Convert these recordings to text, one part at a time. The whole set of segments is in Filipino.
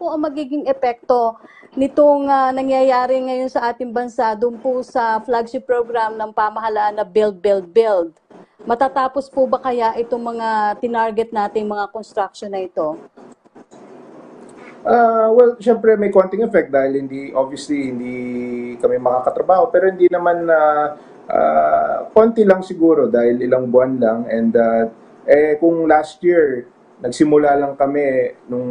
po ang magiging epekto nitong ah, nangyayari ngayon sa ating bansa doon po sa flagship program ng pamahalaan na Build, Build, Build? Matatapos po ba kaya itong mga tinarget nating mga construction na ito? Ah, well, syempre may konting effect dahil hindi obviously hindi kami makakatrabaho pero hindi naman na konti lang siguro dahil ilang buwan lang and ah, eh kung last year nagsimula lang kami nung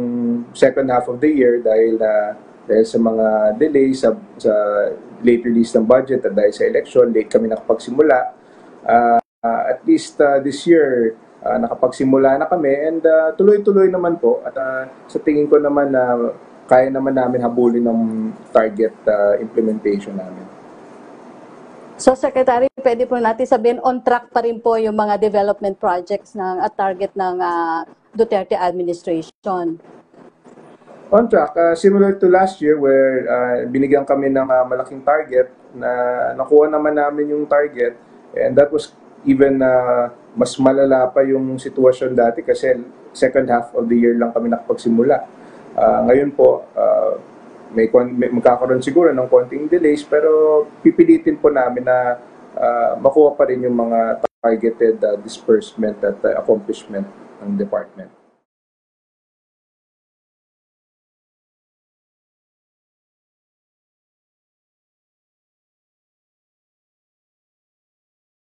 second half of the year dahil na dahil sa mga delays sa, sa late release ng budget at dahil sa election late kami nakapagsimula Ah, at least ah, this year ah, nakapagsimula na kami and ah, tuloy-tuloy naman po at ah, sa tingin ko naman na kaya naman namin habulin ng target ah, implementation namin. So Secretary, pwede po natin sabihin on track pa rin po yung mga development projects ng at target ng ah, Duterte administration. On track, ah, similar to last year where ah, binigyan kami ng ah, malaking target na nakuha naman namin yung target and that was even na mas malala pa yung sitwasyon dati kasi second half of the year lang kami nakapagsimula. Ah, ngayon po, ah, may, may magkakaroon siguro ng konting delays pero pipilitin po namin na ah, makuha pa rin yung mga targeted ah, disbursement at ah, accomplishment ng department.